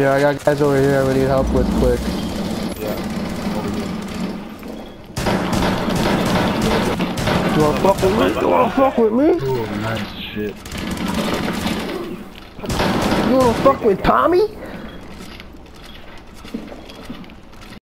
Yeah, I got guys over here we need help with quick. Yeah. Over here. You wanna fuck with me? You wanna fuck with me? Oh, nice shit. You wanna fuck with Tommy?